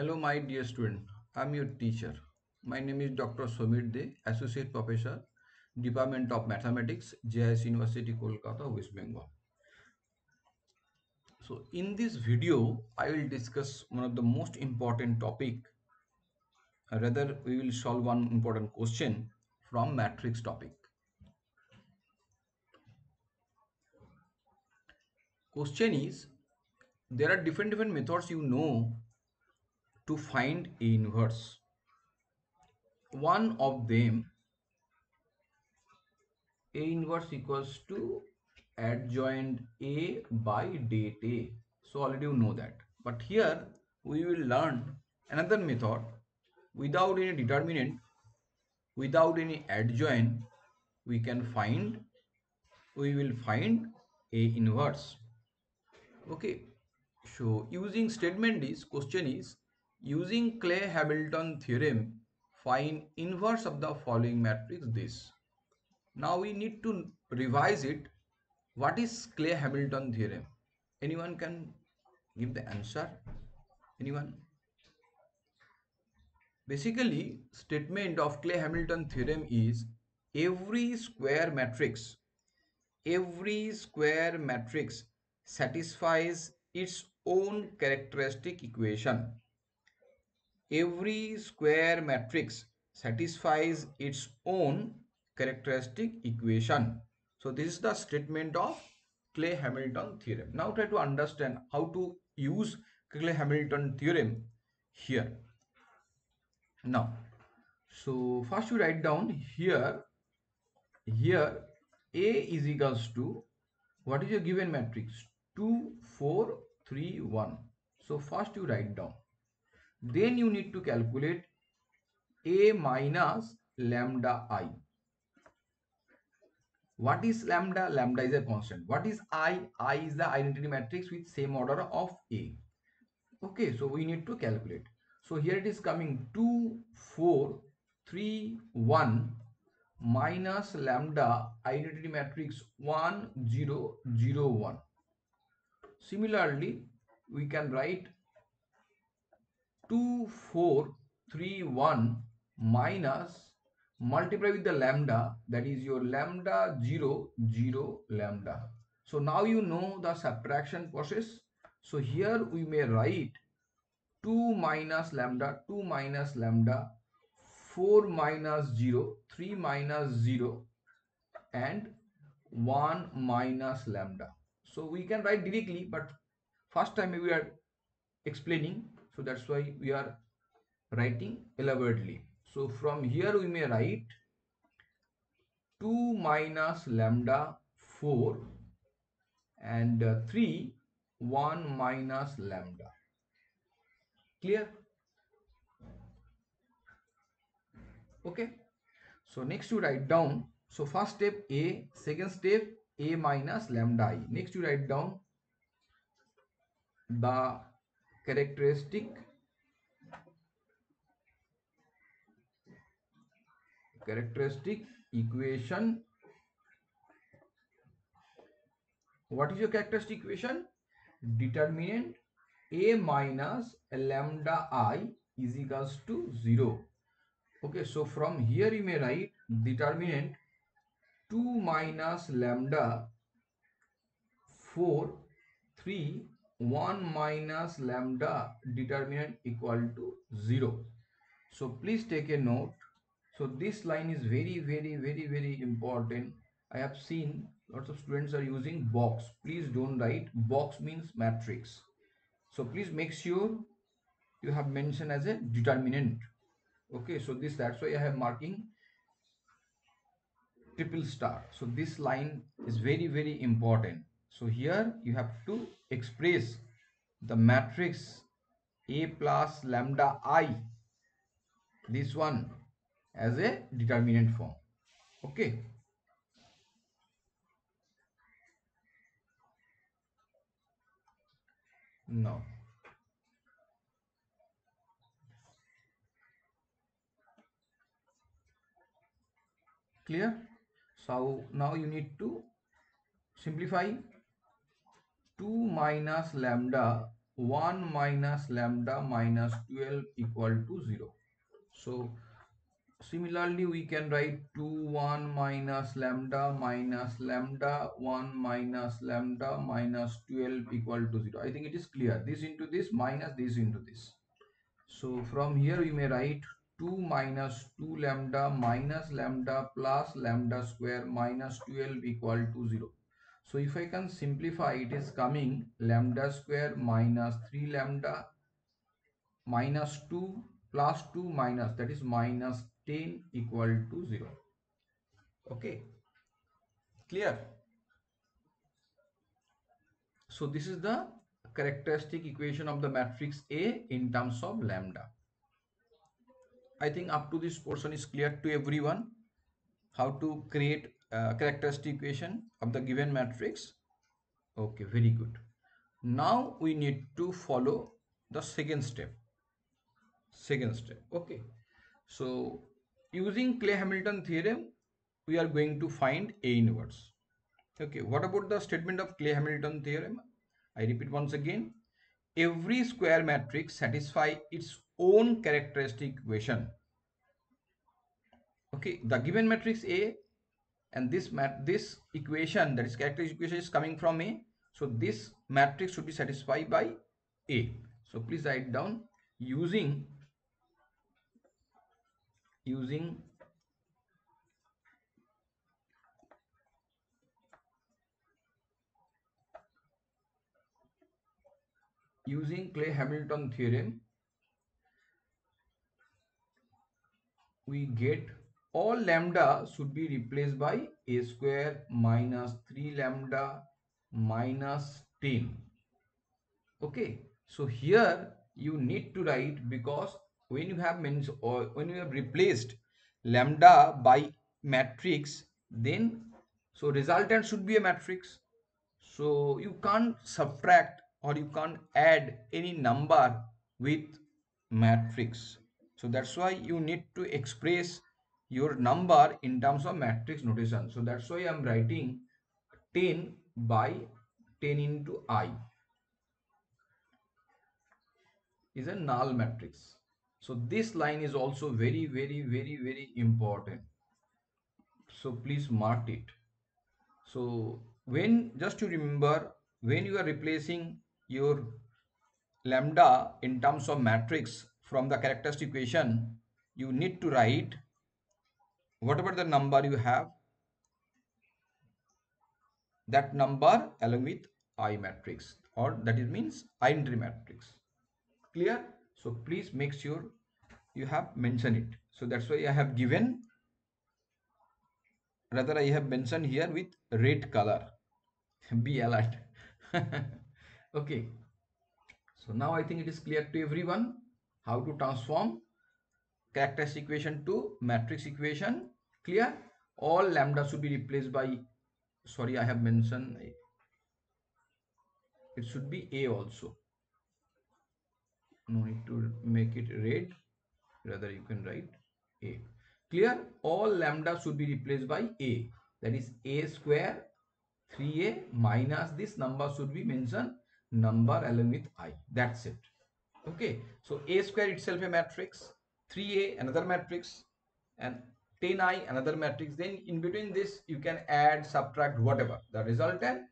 Hello, my dear student. I'm your teacher. My name is Dr. Samir De, Associate Professor, Department of Mathematics, JIS University, Kolkata, West Bengal. So, in this video, I will discuss one of the most important topic. Uh, rather, we will solve one important question from matrix topic. Question is, there are different different methods you know to find inverse. One of them, A inverse equals to adjoint A by det A. So already you know that. But here we will learn another method without any determinant, without any adjoint, we can find, we will find A inverse. Okay. So using statement is, question is, Using Cayley-Hamilton theorem, find inverse of the following matrix this. Now we need to revise it. What is Cayley-Hamilton theorem? Anyone can give the answer? Anyone? Basically, statement of Cayley-Hamilton theorem is every square matrix, every square matrix satisfies its own characteristic equation every square matrix satisfies its own characteristic equation. So this is the statement of Cayley-Hamilton theorem. Now try to understand how to use Cayley-Hamilton theorem here. Now, so first you write down here, here A is equals to, what is your given matrix? 2, 4, 3, 1. So first you write down then you need to calculate a minus lambda i. What is lambda? Lambda is a constant. What is i? i is the identity matrix with same order of a. Okay, so we need to calculate. So here it is coming 2, 4, 3, 1 minus lambda identity matrix 1, 0, 0, 1. Similarly, we can write 2431 minus multiply with the lambda that is your lambda 0 0 lambda. So now you know the subtraction process. So here we may write 2 minus lambda 2 minus lambda 4 minus 0 3 minus 0 and 1 minus lambda. So we can write directly but first time we are explaining so that's why we are writing elaborately. So from here we may write 2 minus lambda 4 and uh, 3 1 minus lambda. Clear? Okay. So next you write down. So first step a second step a minus lambda i. Next you write down the characteristic characteristic equation. What is your characteristic equation? Determinant a minus lambda i is equals to 0 okay so from here you may write determinant 2 minus lambda 4 3 1 minus lambda determinant equal to 0. So please take a note. So this line is very, very, very, very important. I have seen lots of students are using box. Please don't write box means matrix. So please make sure you have mentioned as a determinant. Okay, so this that's why I have marking triple star. So this line is very, very important. So here you have to express the matrix A plus lambda i, this one as a determinant form. Okay. Now, clear? So now you need to simplify 2 minus lambda 1 minus lambda minus 12 equal to 0. So similarly we can write 2 1 minus lambda minus lambda 1 minus lambda minus 12 equal to 0. I think it is clear. This into this minus this into this. So from here we may write 2 minus 2 lambda minus lambda plus lambda square minus 12 equal to 0. So if I can simplify, it is coming lambda square minus 3 lambda minus 2 plus 2 minus that is minus 10 equal to 0. Okay. Clear? So this is the characteristic equation of the matrix A in terms of lambda. I think up to this portion is clear to everyone how to create uh, characteristic equation of the given matrix. Okay very good. Now we need to follow the second step. Second step. Okay. So using Cayley Hamilton theorem we are going to find a inverse. Okay what about the statement of Cayley Hamilton theorem? I repeat once again. Every square matrix satisfy its own characteristic equation. Okay the given matrix a and this mat this equation that is characteristic equation is coming from a. So this matrix should be satisfied by a. So please write down using using using Cayley Hamilton theorem we get all lambda should be replaced by a square minus 3 lambda minus 10 okay so here you need to write because when you have or when you have replaced lambda by matrix then so resultant should be a matrix. So you can't subtract or you can't add any number with matrix. So that's why you need to express your number in terms of matrix notation. So that's why I'm writing 10 by 10 into i is a null matrix. So this line is also very, very, very, very important. So please mark it. So when just to remember when you are replacing your lambda in terms of matrix from the characteristic equation, you need to write whatever the number you have? That number along with i matrix or that means identity matrix. Clear? So please make sure you have mentioned it. So that's why i have given rather i have mentioned here with red color. Be alert. Okay. So now i think it is clear to everyone how to transform characteristic equation to matrix equation clear? All lambda should be replaced by sorry i have mentioned it should be a also. No need to make it red. Rather you can write a. Clear? All lambda should be replaced by a. That is a square 3a minus this number should be mentioned number along with i. That's it. Okay. So a square itself a matrix 3a another matrix and 10i another matrix then in between this you can add subtract whatever. The resultant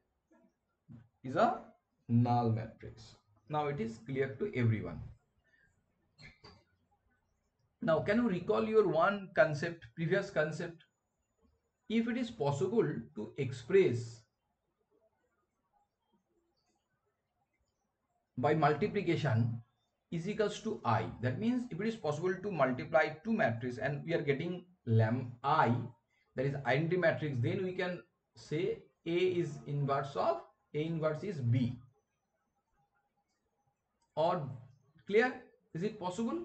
is a null matrix. Now it is clear to everyone. Now can you recall your one concept previous concept? If it is possible to express by multiplication is equals to i. That means if it is possible to multiply two matrices and we are getting lam i that is identity matrix then we can say a is inverse of a inverse is b. Or clear? Is it possible?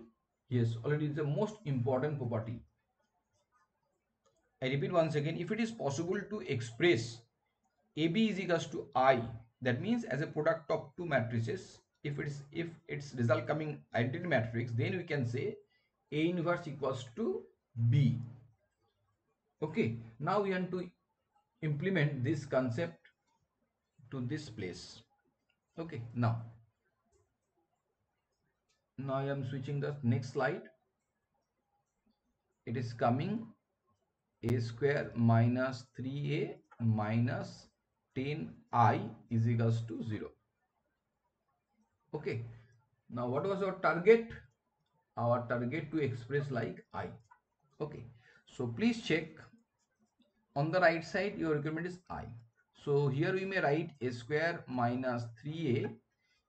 Yes already is the most important property. I repeat once again if it is possible to express ab is equals to i that means as a product of two matrices if it's if its result coming identity matrix then we can say a inverse equals to b okay now we want to implement this concept to this place. Okay now. Now i am switching the next slide. It is coming. A square minus 3a minus 10i is equals to 0 okay now what was our target? Our target to express like i. Okay so please check on the right side your requirement is i. So here we may write a square minus 3a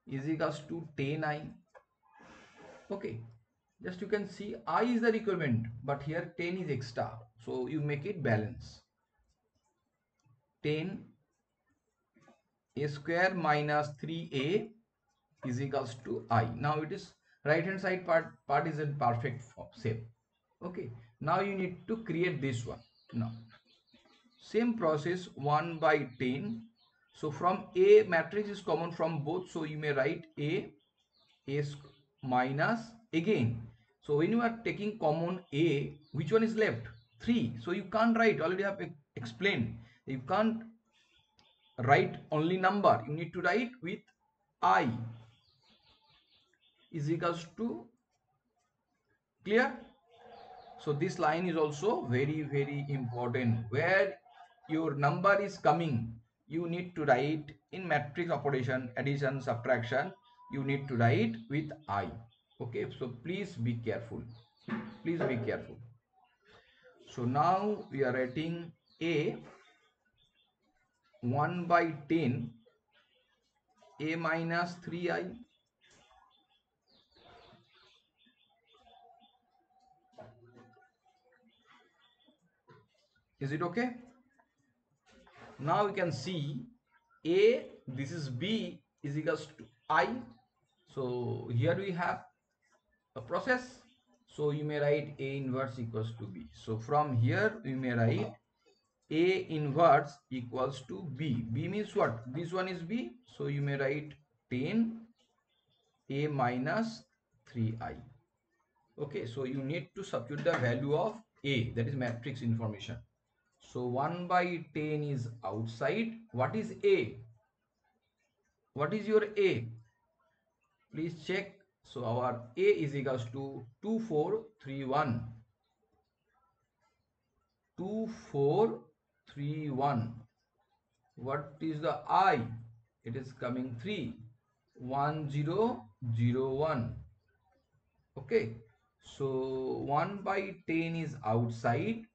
is equals to 10i okay. Just you can see i is the requirement but here 10 is extra. So you make it balance. 10 a square minus 3a is equals to i. Now it is right hand side part part is in perfect shape okay. Now you need to create this one. Now same process 1 by 10 so from a matrix is common from both. So you may write a a minus again. So when you are taking common a which one is left? 3 so you can't write already have explained. You can't write only number. You need to write with i. Is equals to clear? So this line is also very very important. Where your number is coming. You need to write in matrix operation addition subtraction. You need to write with i. Okay so please be careful. Please be careful. So now we are writing a 1 by 10 a minus 3i is it okay now we can see a this is b is equals to i. So here we have a process. So you may write a inverse equals to b. So from here we may write a inverse equals to b. B means what? This one is b. So you may write 10 a minus 3i okay so you need to substitute the value of a that is matrix information so 1 by 10 is outside. What is a? What is your a? Please check. So our a is equals to 2431. 2431. What is the i? It is coming 3 1 0 0 1 okay. So 1 by 10 is outside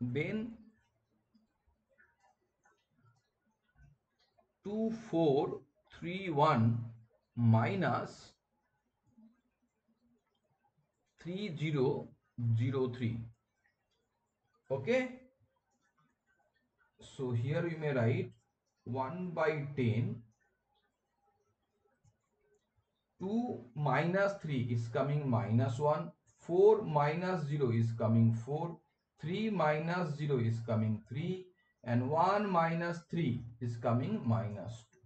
then 2 4 3 1 minus 3 0 0 3 okay? So here you may write 1 by 10 2 minus 3 is coming minus 1 4 minus 0 is coming 4 3 minus 0 is coming 3 and 1 minus 3 is coming minus 2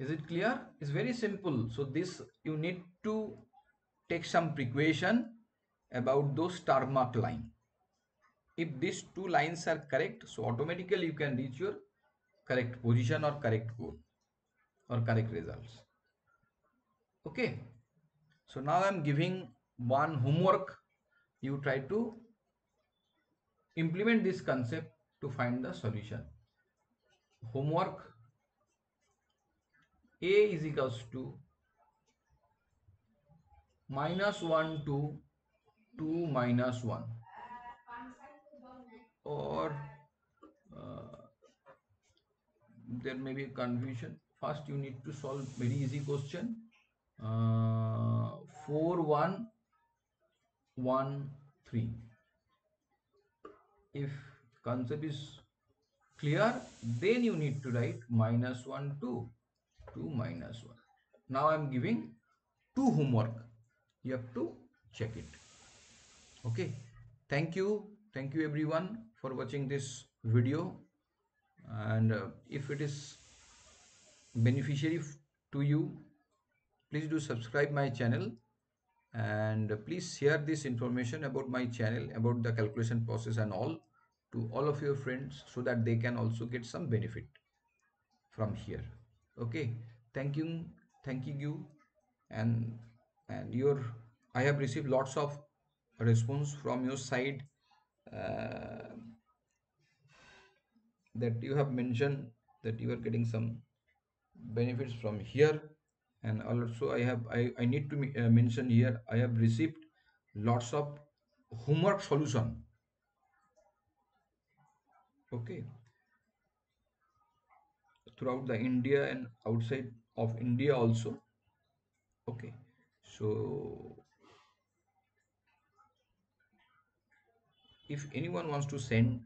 is it clear? It's very simple. So this you need to take some precaution about those star mark line. If these two lines are correct so automatically you can reach your correct position or correct goal or correct results. Okay. So now i'm giving one homework. You try to implement this concept to find the solution. Homework a is equals to minus 1 to 2 minus 1 or uh, there may be confusion first you need to solve very easy question. Uh, 4 1 1 3 if concept is clear then you need to write minus 1 2 2 minus 1 now i'm giving two homework. You have to check it. Okay. Thank you. Thank you everyone for watching this video. And uh, if it is beneficiary to you. Please do subscribe my channel and please share this information about my channel about the calculation process and all to all of your friends so that they can also get some benefit from here. Okay? Thank you thanking you and and your i have received lots of response from your side uh, that you have mentioned that you are getting some benefits from here. And also i have i, I need to uh, mention here i have received lots of homework solution. Okay. Throughout the india and outside of india also. Okay. So if anyone wants to send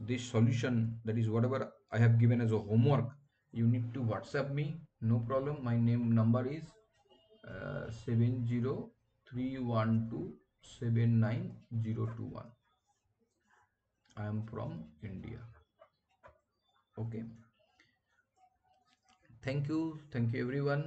this solution that is whatever i have given as a homework you need to whatsapp me. No problem. My name number is uh, 70312790021 i am from india. Okay. Thank you. Thank you everyone